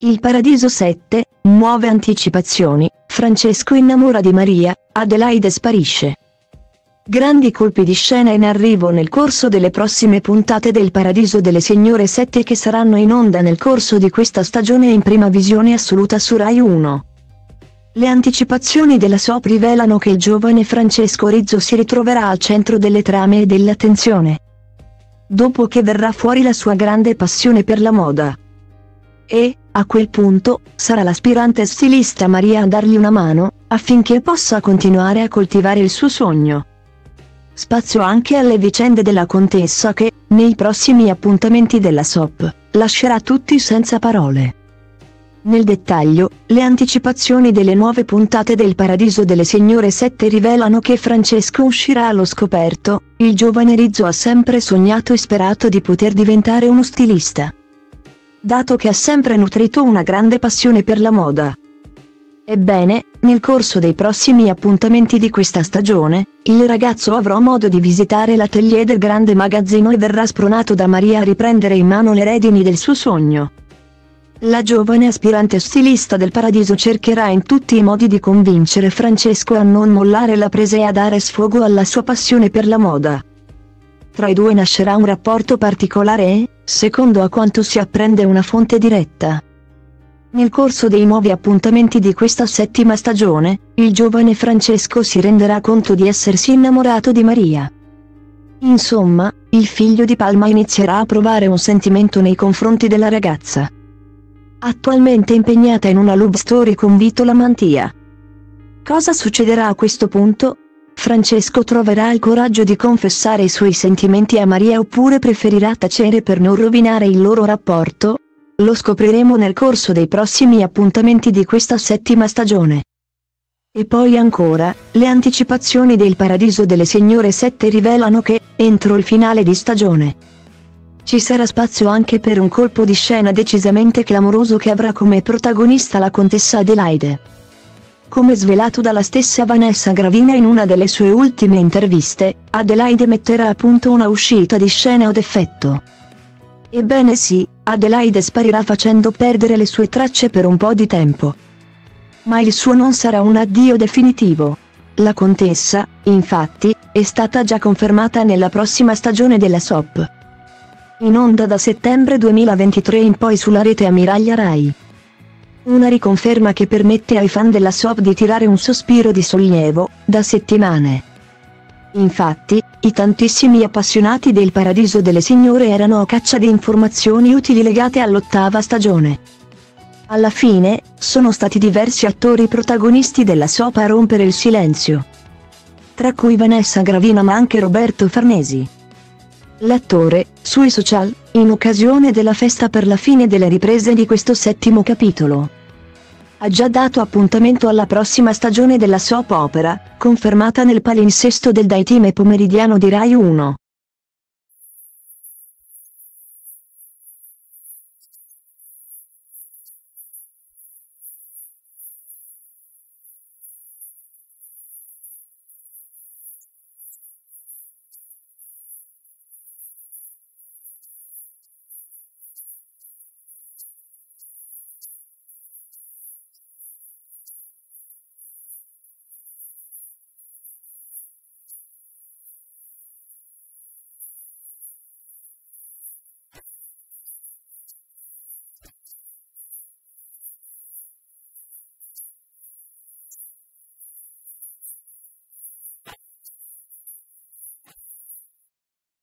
Il Paradiso 7, nuove anticipazioni, Francesco innamora di Maria, Adelaide sparisce. Grandi colpi di scena in arrivo nel corso delle prossime puntate del Paradiso delle Signore 7 che saranno in onda nel corso di questa stagione in prima visione assoluta su Rai 1. Le anticipazioni della SOP rivelano che il giovane Francesco Rizzo si ritroverà al centro delle trame e dell'attenzione. Dopo che verrà fuori la sua grande passione per la moda. E, a quel punto, sarà l'aspirante stilista Maria a dargli una mano, affinché possa continuare a coltivare il suo sogno. Spazio anche alle vicende della contessa che, nei prossimi appuntamenti della SOP, lascerà tutti senza parole. Nel dettaglio, le anticipazioni delle nuove puntate del Paradiso delle Signore 7 rivelano che Francesco uscirà allo scoperto, il giovane Rizzo ha sempre sognato e sperato di poter diventare uno stilista dato che ha sempre nutrito una grande passione per la moda. Ebbene, nel corso dei prossimi appuntamenti di questa stagione, il ragazzo avrà modo di visitare l'atelier del grande magazzino e verrà spronato da Maria a riprendere in mano le redini del suo sogno. La giovane aspirante stilista del paradiso cercherà in tutti i modi di convincere Francesco a non mollare la presa e a dare sfogo alla sua passione per la moda. Tra i due nascerà un rapporto particolare e, secondo a quanto si apprende una fonte diretta. Nel corso dei nuovi appuntamenti di questa settima stagione, il giovane Francesco si renderà conto di essersi innamorato di Maria. Insomma, il figlio di Palma inizierà a provare un sentimento nei confronti della ragazza. Attualmente impegnata in una love story con Vito Lamantia. Cosa succederà a questo punto? Francesco troverà il coraggio di confessare i suoi sentimenti a Maria oppure preferirà tacere per non rovinare il loro rapporto? Lo scopriremo nel corso dei prossimi appuntamenti di questa settima stagione. E poi ancora, le anticipazioni del Paradiso delle Signore 7 rivelano che, entro il finale di stagione, ci sarà spazio anche per un colpo di scena decisamente clamoroso che avrà come protagonista la contessa Adelaide. Come svelato dalla stessa Vanessa Gravina in una delle sue ultime interviste, Adelaide metterà a punto una uscita di scena od effetto. Ebbene sì, Adelaide sparirà facendo perdere le sue tracce per un po' di tempo. Ma il suo non sarà un addio definitivo. La contessa, infatti, è stata già confermata nella prossima stagione della SOP. In onda da settembre 2023 in poi sulla rete Ammiraglia Rai. Una riconferma che permette ai fan della SOP di tirare un sospiro di sollievo, da settimane. Infatti, i tantissimi appassionati del Paradiso delle Signore erano a caccia di informazioni utili legate all'ottava stagione. Alla fine, sono stati diversi attori protagonisti della SOP a rompere il silenzio. Tra cui Vanessa Gravina ma anche Roberto Farnesi. L'attore, sui social, in occasione della festa per la fine delle riprese di questo settimo capitolo ha già dato appuntamento alla prossima stagione della soap opera, confermata nel palinsesto del daytime pomeridiano di Rai 1.